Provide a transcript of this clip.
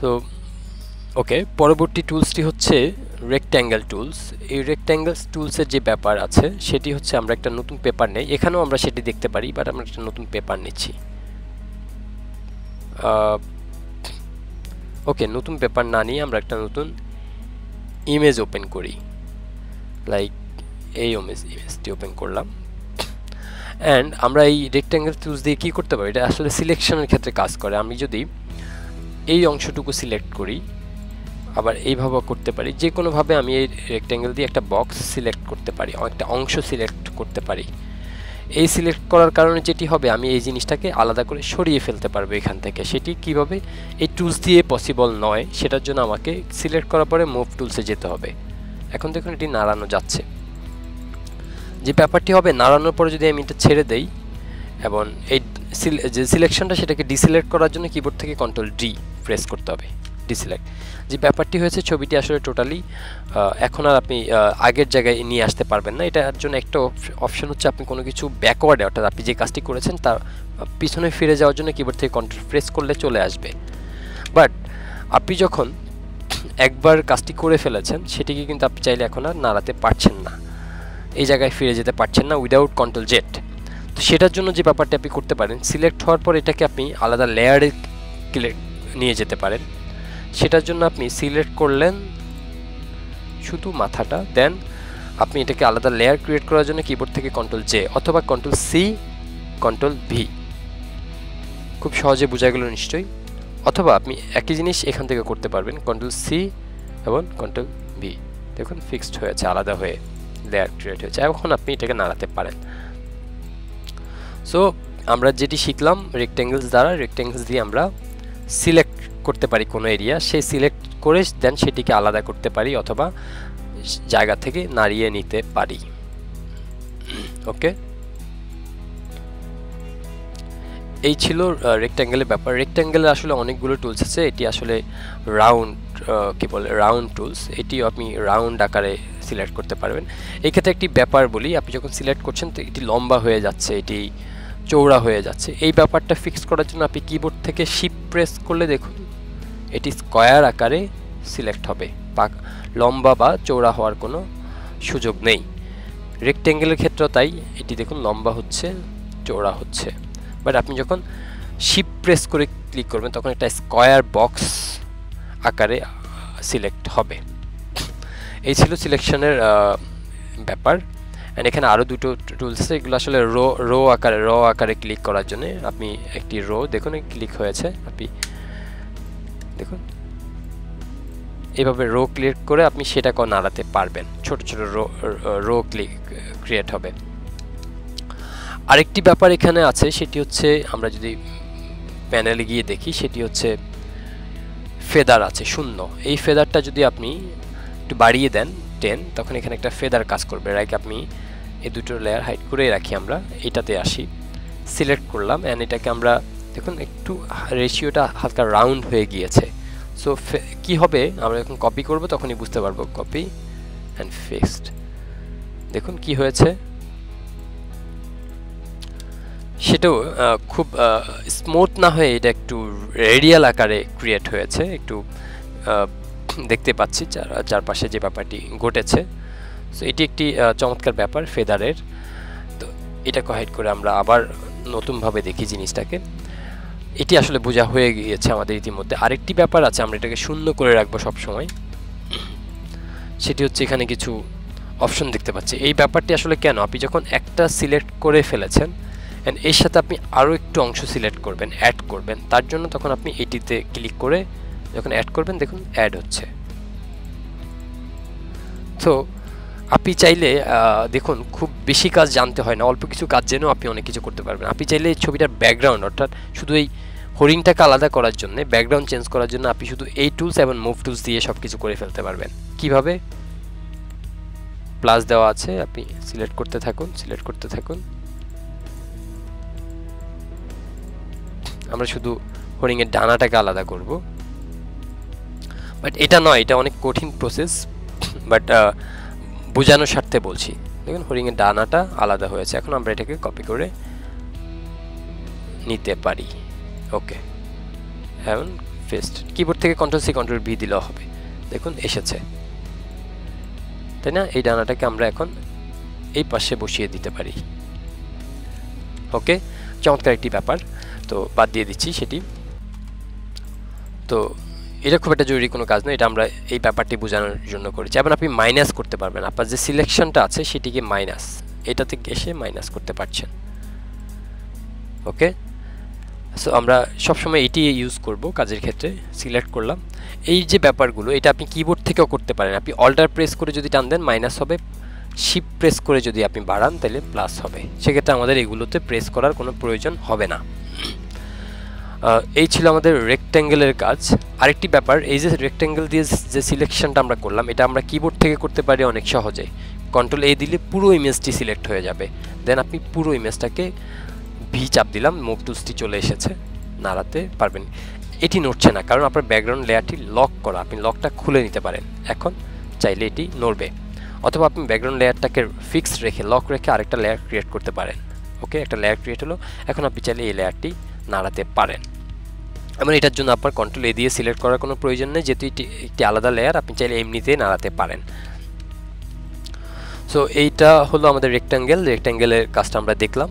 তো ওকে পরবর্তী টুলসটি হচ্ছে রেক্ট্যাঙ্গেল টুলস এই রেক্ট্যাঙ্গেল টুলসের যে ব্যাপার আছে, সেটি হচ্ছে আমরা একটা নতুন পেপার নেই। এখানেও আমরা সেটি দেখতে পারি বাট আমরা একটা নতুন পেপার নিচ্ছি। ওকে নতুন পেপার না নিয়ে আমরা একটা নতুন ইমেজ ওপেন করি। লাইক এই ইমেজ ইমেজটি ওপেন করলাম। অ্যান্ড আমরা এই রেক্ট্যাঙ্গেল টুলস দিয়ে কী করতে পারি? এটা আসলে সিলেকশনের ক্ষেত্রে কাজ করে। আমি যদি এই অংশটুকু সিলেক্ট করি। আবার এইভাবে করতে পারি। যে কোনোভাবে আমি এই রেক্ট্যাঙ্গেল দিয়ে একটা বক্স সিলেক্ট করতে পারি, একটা অংশ সিলেক্ট করতে পারি। এই সিলেক্ট করার কারণে যেটি হবে, আমি এই জিনিসটাকে আলাদা করে সরিয়ে ফেলতে পারব এখান থেকে। সেটি কীভাবে? এই টুলস দিয়ে পসিবল নয়। সেটার জন্য আমাকে সিলেক্ট করার পরে মুভ টুলসে যেতে হবে। এখন দেখুন এটি নাড়ানো যাচ্ছে। যে ব্যাপারটি হবে, নাড়ানোর পরে যদি আমি এটা ছেড়ে দেই, এবং এই যে সিলেকশনটা সেটাকে ডিসিলেক্ট করার জন্য কিবোর্ড থেকে কন্ট্রোল ডি প্রেস করতে হবে ডিসিলেক্ট যে ব্যাপারটি হয়েছে, ছবিটি আসলে টোটালি এখন আর আপনি আগের জায়গায় নিয়ে আসতে পারবেন না। এটার জন্য একটা অপশন হচ্ছে আপনি কোনো কিছু ব্যাকওয়ার্ডে অর্থাৎ আপনি যে কাজটি করেছেন তার পিছনে ফিরে যাওয়ার জন্য কিবোর্ড থেকে কন্ট্রোল প্রেস করলে চলে আসবে। বাট আপনি যখন একবার কাজটি করে ফেলেছেন, সেটিকে কিন্তু আপনি চাইলে এখন আর নাড়াতে পারছেন না। এই জায়গায় ফিরে যেতে পারছেন না উইদাউট কন্ট্রোল জেট তো সেটার জন্য যে ব্যাপারটি আপনি করতে পারেন সিলেক্ট হওয়ার পর এটাকে আপনি আলাদা লেয়ারে নিয়ে যেতে পারেন। সেটার জন্য আপনি সিলেক্ট করলেন শুধু মাথাটা দেন আপনি এটাকে আলাদা লেয়ার ক্রিয়েট করার জন্য কিবোর্ড থেকে কন্ট্রোল জে অথবা কন্ট্রোল সি কন্ট্রোল ভি খুব সহজে বোঝা গেল নিশ্চয়ই। অথবা আপনি একই জিনিস এখান থেকে করতে পারবেন কন্ট্রোল সি এবং কন্ট্রোল ভি দেখুন ফিক্সড হয়েছে, আলাদা হয়ে লেয়ার ক্রিয়েট হয়েছে। এখন আপনি এটাকে নাড়াতে পারেন। সো আমরা যেটি শিখলাম রেক্ট্যাঙ্গেলস দ্বারা রেক্ট্যাঙ্গেলস দিয়ে আমরা সিলেক্ট করতে পারি কোনো এরিয়া সেই সিলেক্ট করে দেন সেটিকে আলাদা করতে পারি অথবা জায়গা থেকে নাড়িয়ে নিতে পারি। ওকে? এই ছিল রেক্ট্যাঙ্গেলের ব্যাপার। রেক্ট্যাঙ্গেলের আসলে অনেকগুলো টুলস আছে। এটি আসলে রাউন্ড কি বলে রাউন্ড টুলস এটি আপনি রাউন্ড আকারে সিলেক্ট করতে পারবেন। এই ক্ষেত্রে একটি ব্যাপার বলি, আপনি যখন সিলেক্ট করছেন, তো এটি লম্বা হয়ে যাচ্ছে। এটি চৌড়া হয়ে যাচ্ছে। এই ব্যাপারটা ফিক্স করার জন্য আপনি কিবোর্ড থেকে শিপ প্রেস করলে দেখুন, এটি স্কোয়ার আকারে সিলেক্ট হবে। পাক লম্বা বা চৌড়া হওয়ার কোনো সুযোগ নেই। রেক্ট্যাঙ্গেলের ক্ষেত্রেও তাই, এটি দেখুন লম্বা হচ্ছে চৌড়া হচ্ছে। বাট আপনি যখন শিপ প্রেস করে ক্লিক করবেন, তখন একটা স্কোয়ার বক্স আকারে সিলেক্ট হবে। এই ছিল সিলেকশনের ব্যাপার। অ্যান্ড এখানে আরও দুটো টুলস আছে। এগুলো আসলে রো রো আকারে র আকারে ক্লিক করার জন্য আপনি একটি রো দেখুন ক্লিক হয়েছে। আপনি দেখুন। এভাবে রো ক্লিক করে আপনি সেটাকেও নাড়াতে পারবেন। ছোট ছোট রো রো ক্লিক ক্রিয়েট হবে। আরেকটি ব্যাপার এখানে আছে, সেটি হচ্ছে আমরা যদি প্যানেলে গিয়ে দেখি, সেটি হচ্ছে ফেদার আছে, শূন্য। এই ফেদারটা যদি আপনি একটু বাড়িয়ে দেন টেন তখন এখানে একটা ফেদার কাজ করবে রাইক আপনি এই দুটো লেয়ার হাইড করে রাখি আমরা এটাতে আসি সিলেক্ট করলাম অ্যান্ড এটাকে আমরা, দেখুন, একটু রেশিওটা হালকা রাউন্ড হয়ে গিয়েছে। সো কি হবে? আমরা যখন কপি করব, তখনই বুঝতে পারব কপি অ্যান্ড ফিক্সড দেখুন কি হয়েছে। সেটাও খুব স্মুথ না হয়ে এটা একটু রেডিয়াল আকারে ক্রিয়েট হয়েছে, একটু দেখতে পাচ্ছি চারপাশে যে ব্যাপারটি ঘটেছে। সো এটি একটি চমৎকার ব্যাপার, ফেদারের। তো, এটা হাইড করে আমরা আবার নতুনভাবে দেখি জিনিসটাকে। এটি আসলে বোঝা হয়ে গিয়েছে আমাদের ইতিমধ্যে। আরেকটি ব্যাপার আছে, আমরা এটাকে শূন্য করে রাখব সবসময়। সেটি হচ্ছে এখানে কিছু অপশন দেখতে পাচ্ছি। এই ব্যাপারটি আসলে কেন? আপনি যখন একটা সিলেক্ট করে ফেলেছেন অ্যান্ড এর সাথে আপনি আরও একটু অংশ সিলেক্ট করবেন অ্যাড করবেন, তার জন্য তখন আপনি এটিতে ক্লিক করে যখন অ্যাড করবেন, দেখুন অ্যাড হচ্ছে। তো আপনি চাইলে দেখুন, খুব বেশি কাজ জানতে হয় না, অল্প কিছু কাজ জেনেও আপনি অনেক কিছু করতে পারবেন। আপনি চাইলে এই ছবিটার ব্যাকগ্রাউন্ড অর্থাৎ শুধু এই হরিণটাকে আলাদা করার জন্য ব্যাকগ্রাউন্ড চেঞ্জ করার জন্য আপনি শুধু এই টুলস এবং মুভ টুলস দিয়ে সব কিছু করে ফেলতে পারবেন। কীভাবে? প্লাস দেওয়া আছে, আপনি সিলেক্ট করতে থাকুন সিলেক্ট করতে থাকুন। আমরা শুধু হরিণের ডানাটাকে আলাদা করব। বাট এটা নয়, এটা অনেক কঠিন প্রসেস বাট বোঝানোর স্বার্থে বলছি। দেখুন, হরিণের ডানাটা আলাদা হয়েছে। এখন আমরা এটাকে কপি করে নিতে পারি। ওকে এখন ফেস্ট কিবোর্ড থেকে কন্ট্রোল সি কন্ট্রোল ভি দিলেও হবে। দেখুন, এসেছে। তাই না? এই ডানাটাকে আমরা এখন এই পাশে বসিয়ে দিতে পারি। ওকে চমৎকার একটি ব্যাপার। তো বাদ দিয়ে দিচ্ছি সেটি। তো এটা খুব একটা জরুরি কোনো কাজ নয়, এটা আমরা এই ব্যাপারটি বোঝানোর জন্য করেছি। এবং আপনি মাইনাস করতে পারবেন। আপনার যে সিলেকশনটা আছে, সেটিকে মাইনাস এটাতে এসে মাইনাস করতে পারছেন। ওকে সো আমরা সবসময় এটি ইউজ করব কাজের ক্ষেত্রে সিলেক্ট করলাম। এই যে ব্যাপারগুলো, এটা আপনি কিবোর্ড থেকেও করতে পারেন। আপনি অল্টার প্রেস করে যদি টান দেন মাইনাস হবে। শিপ প্রেস করে যদি আপনি বাড়ান, তাহলে প্লাস হবে। সেক্ষেত্রে আমাদের এগুলোতে প্রেস করার কোনো প্রয়োজন হবে না। এই ছিল আমাদের রেক্ট্যাঙ্গেলের কাজ। আরেকটি ব্যাপার, এই যে রেক্ট্যাঙ্গেল দিয়ে যে সিলেকশনটা আমরা করলাম, এটা আমরা কিবোর্ড থেকে করতে পারি অনেক সহজে। কন্ট্রোল এ দিলে পুরো ইমেজটি সিলেক্ট হয়ে যাবে। দেন আপনি পুরো ইমেজটাকে ভি চাপ দিলাম মুভ টুসটি চলে এসেছে, নাড়াতে পারবেন। এটি নড়ছে না, কারণ আপনার ব্যাকগ্রাউন্ড লেয়ারটি লক করা, আপনি লকটা খুলে নিতে পারেন। এখন চাইলে এটি নড়বে। অথবা আপনি ব্যাকগ্রাউন্ড লেয়ারটাকে ফিক্সড রেখে লক রেখে আরেকটা লেয়ার ক্রিয়েট করতে পারেন। ওকে একটা লেয়ার ক্রিয়েট হলো, এখন আপনি চাইলে এই লেয়ারটি নাড়াতে পারেন। এমন এটার জন্য আপনার কন্ট্রোল এ দিয়ে সিলেক্ট করার কোনো প্রয়োজন নেই, যেহেতু এটি একটি আলাদা লেয়ার আপনি চাইলে এমনিতেই নাড়াতে পারেন। সো এইটা হলো আমাদের রেক্ট্যাঙ্গেল রেক্ট্যাঙ্গেলের কাজটা আমরা দেখলাম।